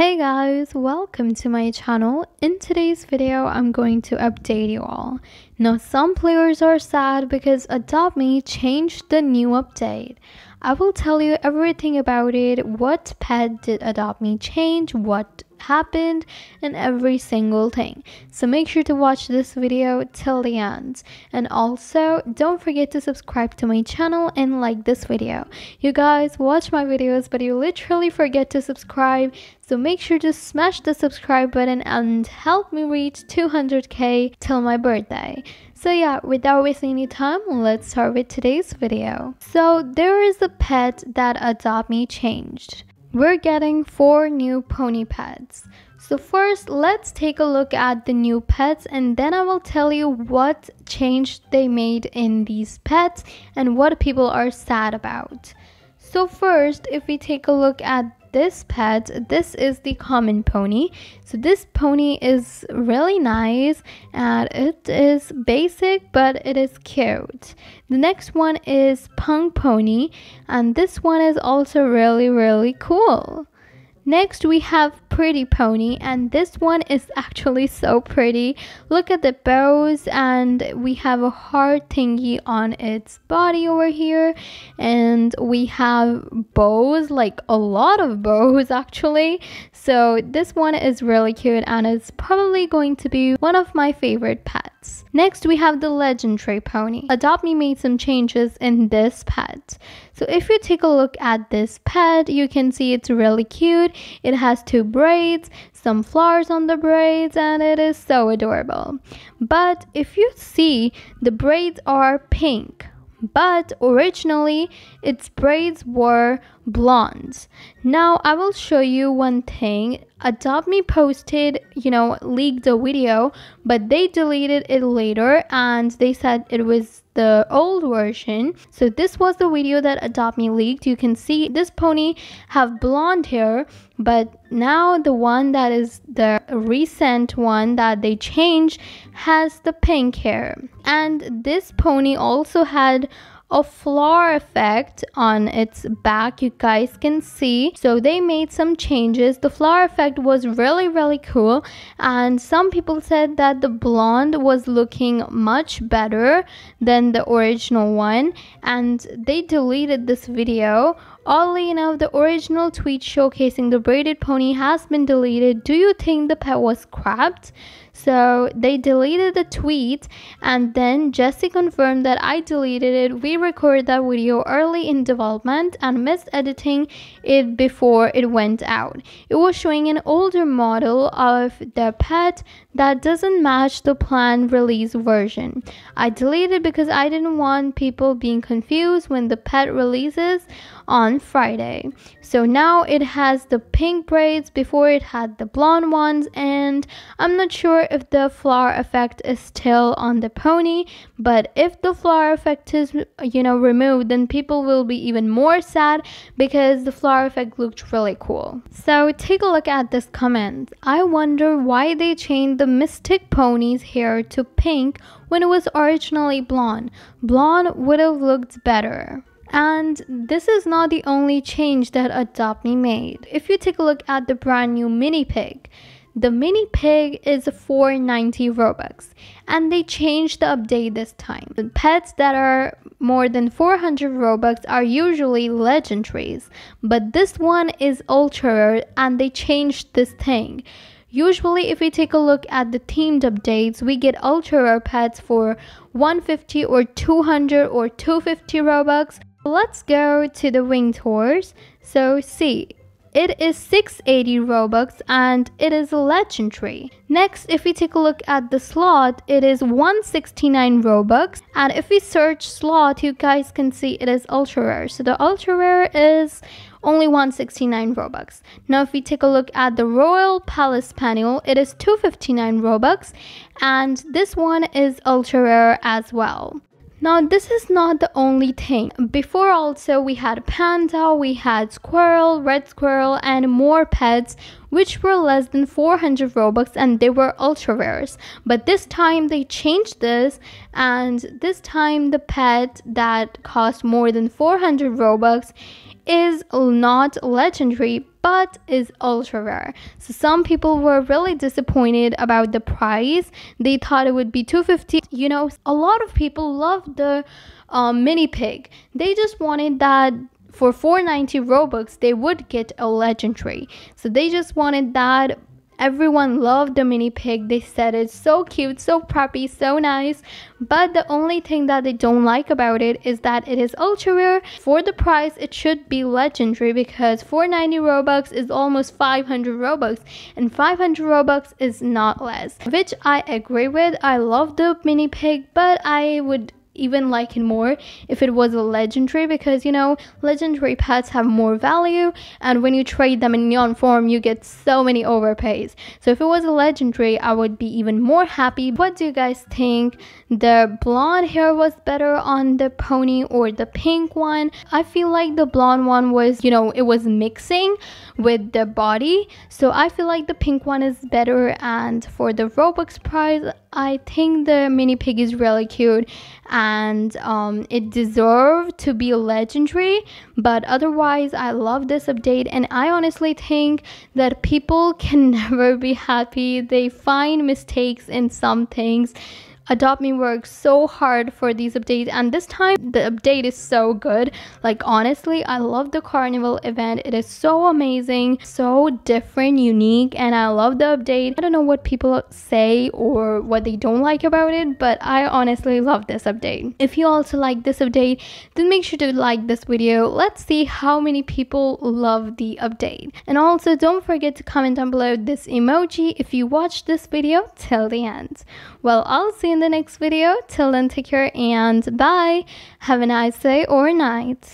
Hey guys, welcome to my channel. In today's video, I'm going to update you all. Now, some players are sad because Adopt Me changed the new update. I will tell you everything about it, what pet did Adopt Me change, what happened, and every single thing. So make sure to watch this video till the end. And also, don't forget to subscribe to my channel and like this video. You guys watch my videos, but you literally forget to subscribe. So make sure to smash the subscribe button and help me reach 200k till my birthday. So yeah, without wasting any time, let's start with today's video. So there is a pet that Adopt Me changed. We're getting four new pony pets. So first, let's take a look at the new pets and then I will tell you what change they made in these pets and what people are sad about. So first, if we take a look at this pet this is the common pony. So this pony is really nice and it is basic but it is cute. The next one is punk pony and this one is also really really cool Next, we have Pretty Pony, and this one is actually so pretty. Look at the bows, and we have a heart thingy on its body over here, and we have bows, like a lot of bows actually. So, this one is really cute, and it's probably going to be one of my favorite pets. Next, we have the Legendary Pony. Adopt Me made some changes in this pet. So if you take a look at this pet, you can see it's really cute. It has two braids, some flowers on the braids, and it is so adorable. But if you see, the braids are pink but originally its braids were blonde. Now I will show you one thing. Adopt Me posted, you know, leaked a video, but they deleted it later and they said it was the old version. So this was the video that Adopt Me leaked. You can see this pony have blonde hair, but now the one that is the recent one that they changed has the pink hair. And this pony also had a flower effect on its back you guys can see. So they made some changes. The flower effect was really really cool. And some people said that the blonde was looking much better than the original one. And they deleted this video Oddly enough, the original tweet showcasing the braided pony has been deleted. Do you think the pet was scrapped? So they deleted the tweet and then Jesse confirmed that I deleted it. We recorded that video early in development and missed editing it before it went out. It was showing an older model of the pet that doesn't match the planned release version. I deleted because I didn't want people being confused when the pet releases on Friday. So now it has the pink braids before it had the blonde ones and I'm not sure if the flower effect is still on the pony, but if the flower effect is, you know, removed, then people will be even more sad because the flower effect looked really cool. So take a look at this comment. I wonder why they changed the Mystic Pony's hair to pink when it was originally blonde. Blonde would have looked better. And this is not the only change that Adopt Me made. If you take a look at the brand new mini pig, the mini pig is 490 Robux and they changed the update this time. The pets that are more than 400 Robux are usually legendaries, but this one is ultra rare and they changed this thing. Usually, if we take a look at the themed updates, we get ultra rare pets for 150 or 200 or 250 Robux. Let's go to the wing tours. So, see, it is 680 Robux and it is legendary. Next, if we take a look at the sloth, it is 169 Robux. And if we search sloth, you guys can see it is ultra rare. So the ultra rare is only 169 Robux. Now, if we take a look at the Royal Palace Spaniel, it is 259 Robux. And this one is ultra rare as well. Now, this is not the only thing. Before also, we had panda, we had squirrel, red squirrel, and more pets, which were less than 400 Robux and they were ultra rares. But this time they changed this, and this time the pet that cost more than 400 Robux is not legendary but is ultra rare. So some people were really disappointed about the price. They thought it would be 250. You know, a lot of people love the um, mini pig. They just wanted that for 490 robux they would get a legendary so they just wanted that Everyone loved the mini pig. They said it's so cute, so preppy, so nice. But the only thing that they don't like about it is that it is ultra rare. For the price, it should be legendary because 490 Robux is almost 500 Robux and 500 Robux is not less. Which I agree with. I love the mini pig, but I would even like it more if it was a legendary because you know legendary pets have more value and when you trade them in neon form you get so many overpays. So if it was a legendary i would be even more happy. What do you guys think? The blonde hair was better on the pony or the pink one? I feel like the blonde one was you know it was mixing with the body. So i feel like the pink one is better and for the robux price i think the mini pig is really cute and um, it deserved to be legendary but otherwise i love this update and i honestly think that people can never be happy. They find mistakes in some things Adopt Me works so hard for these updates, and this time the update is so good. Like, honestly, I love the carnival event. It is so amazing, so different, unique, and I love the update. I don't know what people say or what they don't like about it, but I honestly love this update. If you also like this update, then make sure to like this video. Let's see how many people love the update. And also, don't forget to comment down below this emoji if you watched this video till the end. Well, I'll see you in the next video. Till then, take care and bye. Have a nice day or night.